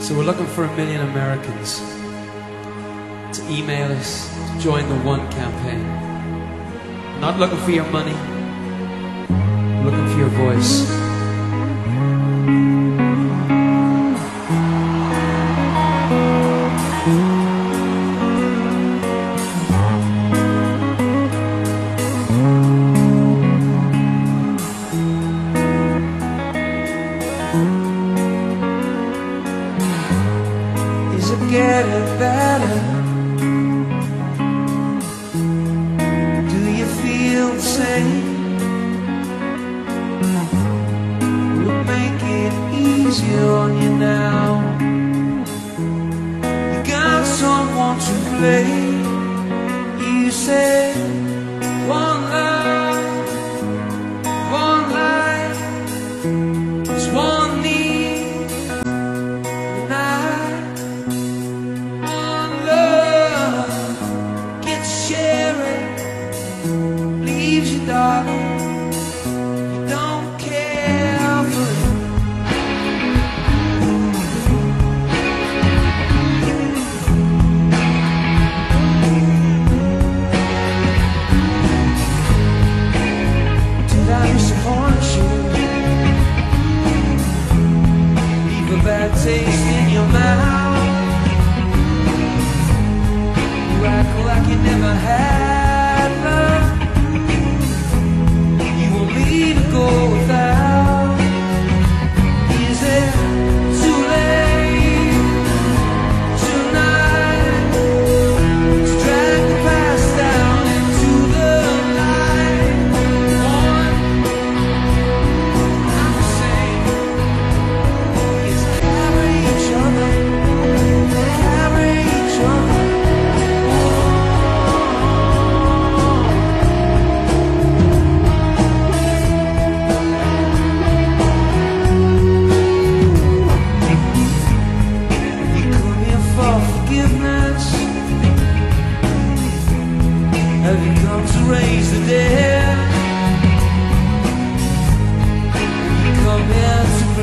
So we're looking for a million Americans to email us to join the One campaign. Not looking for your money, looking for your voice.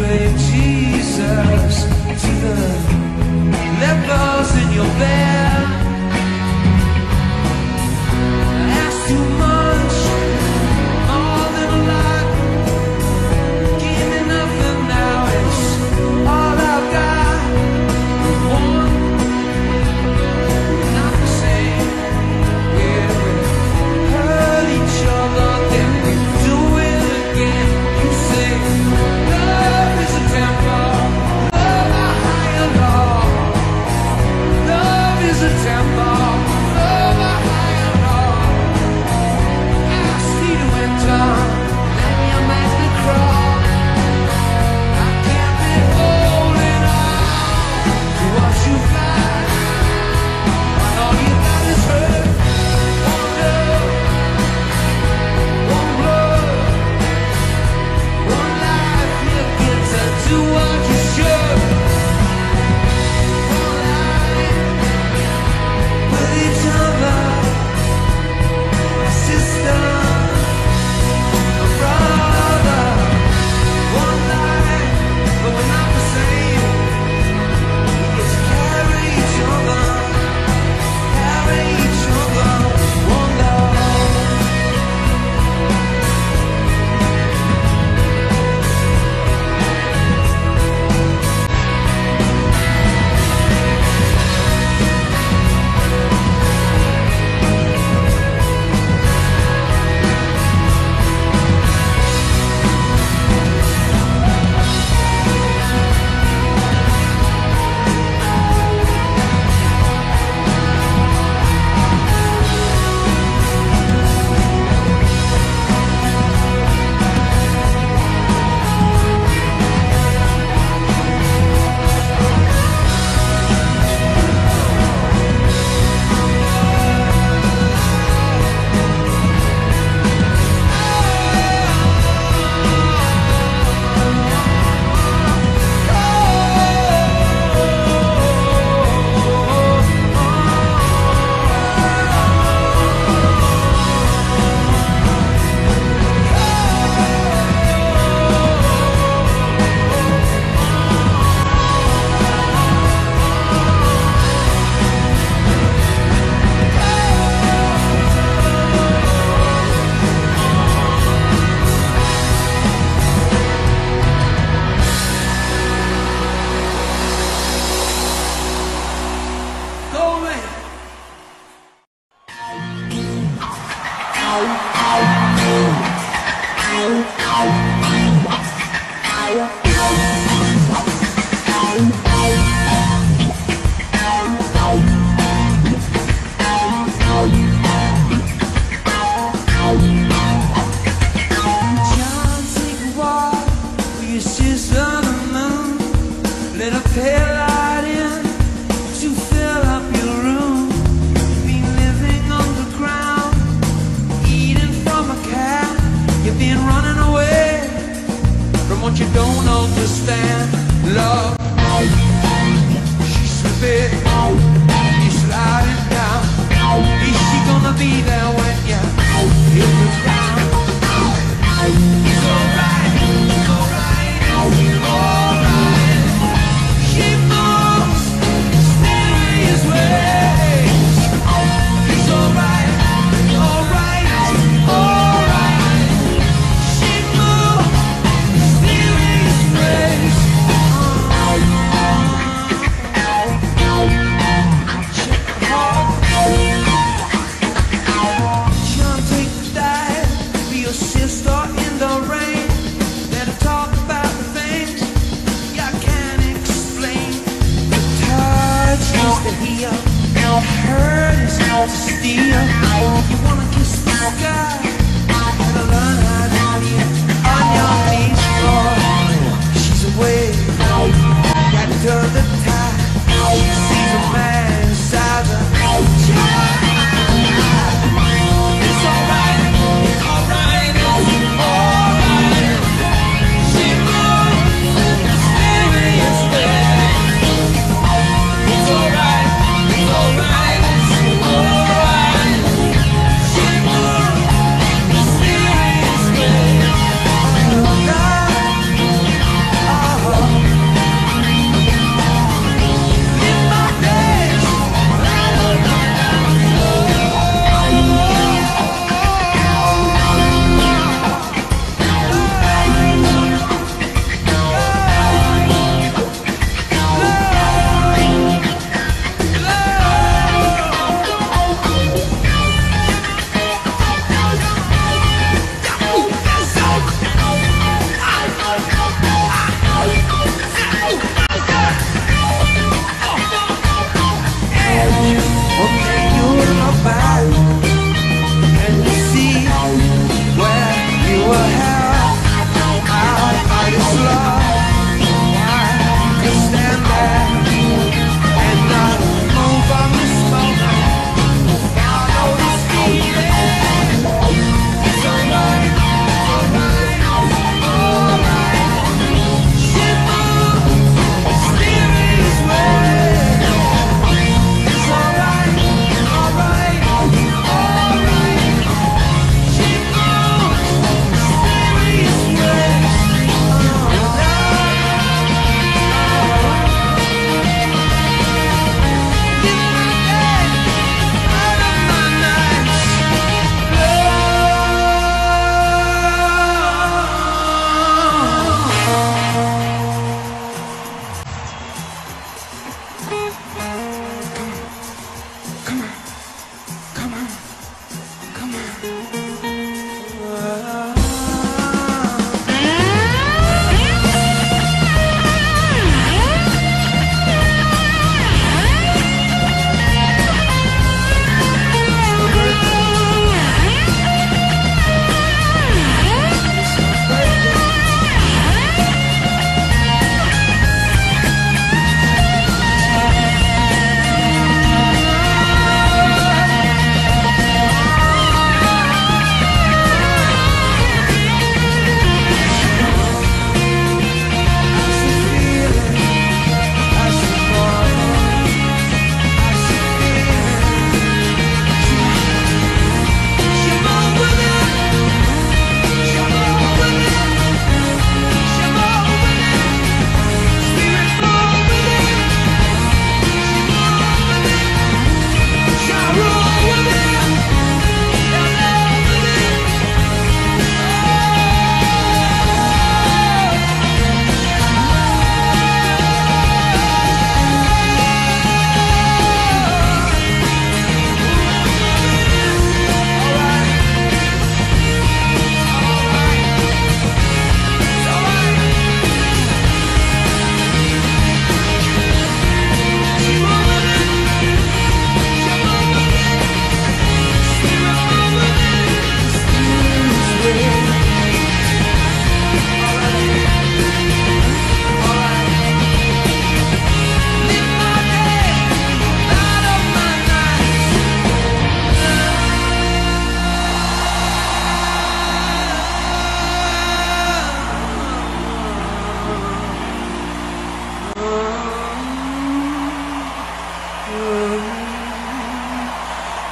Jesus.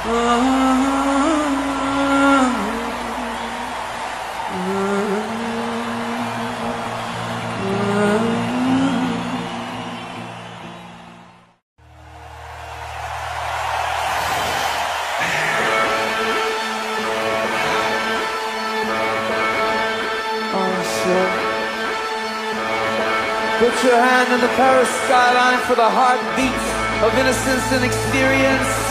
Put your hand on the Paris skyline for the heartbeats of innocence and experience.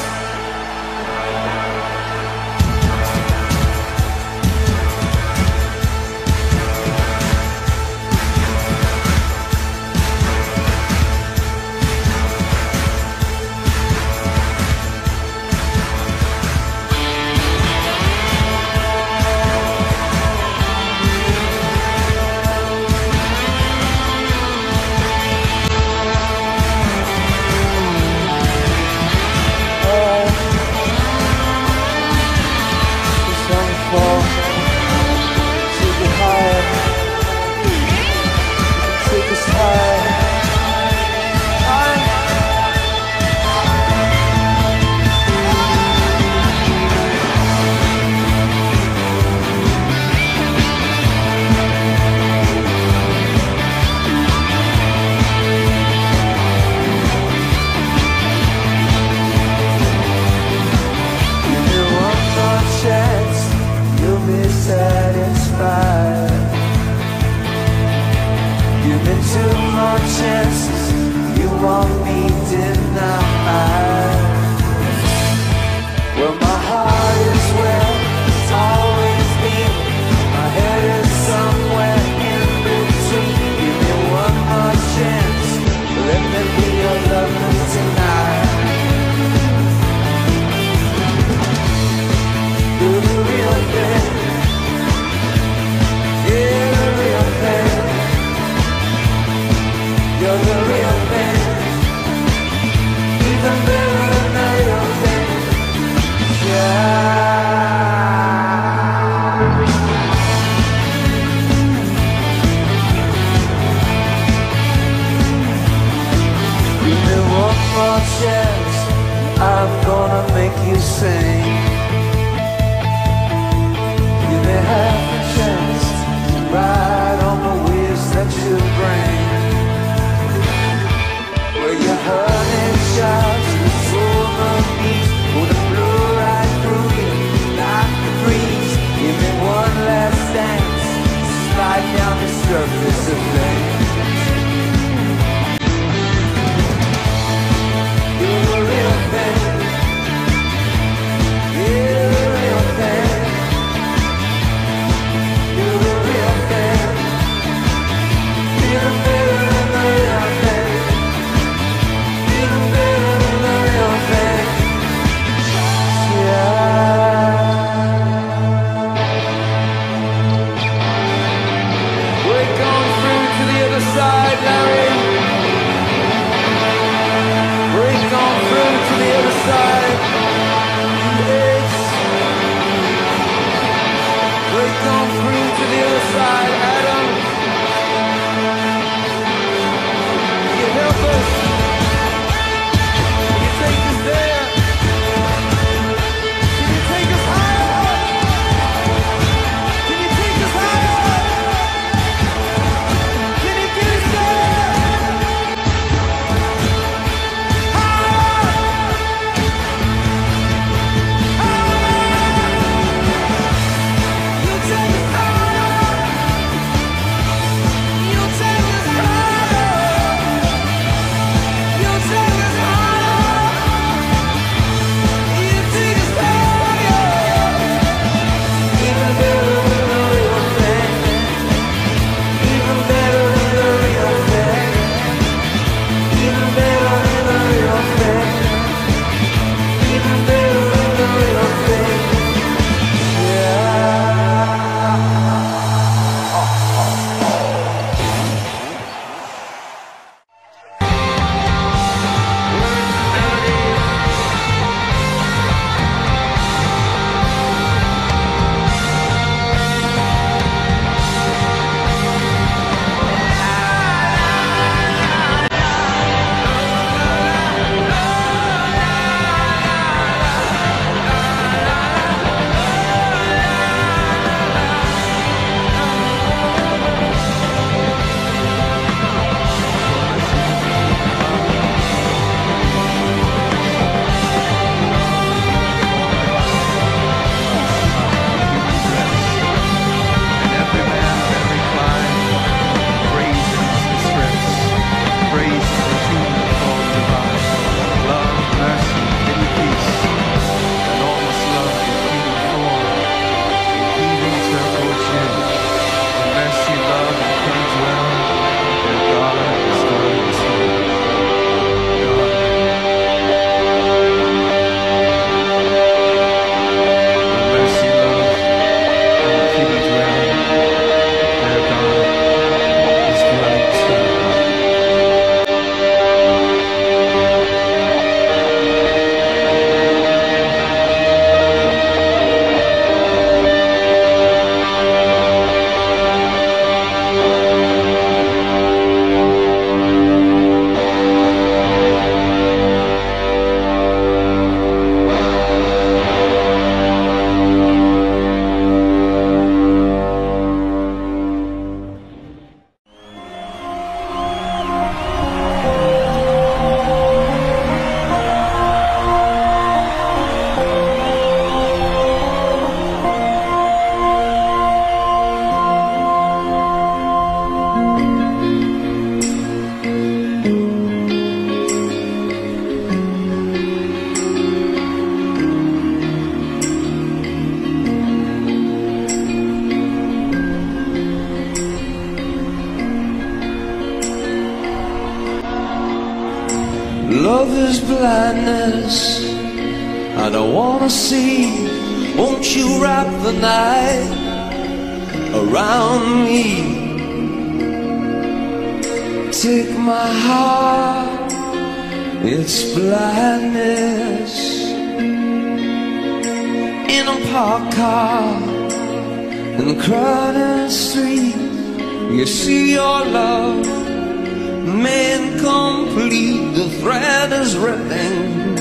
plead, the thread is ripping,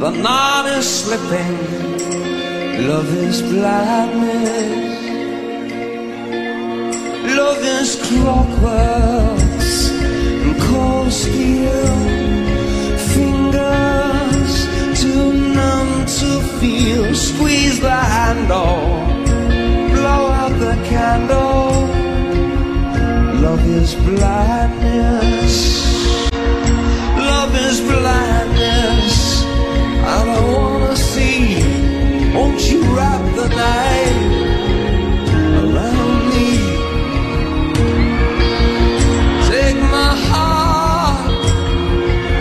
the knot is slipping. Love is blindness, love is clockworks and cold steel. Fingers too numb to feel, squeeze the handle, blow out the candle. Love is blindness. I wanna see. Won't you wrap the night around me? Take my heart,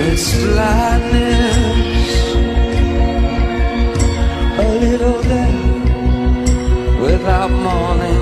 its blindness, a little death without mourning.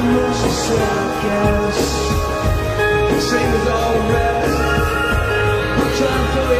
The. Same as all the rest. I'm trying to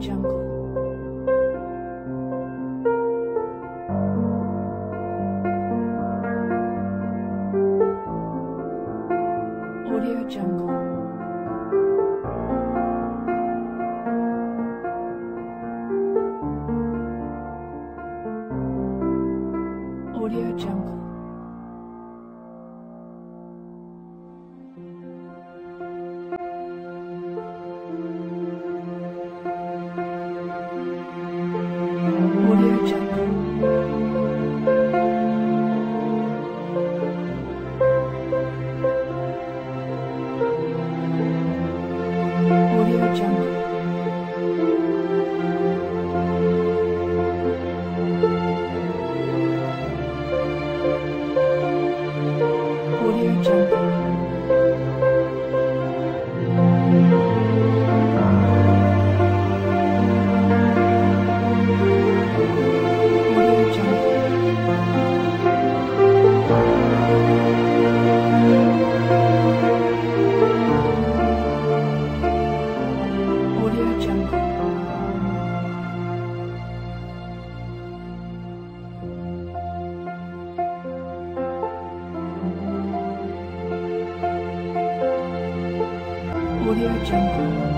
Jungle. Audio Jungle.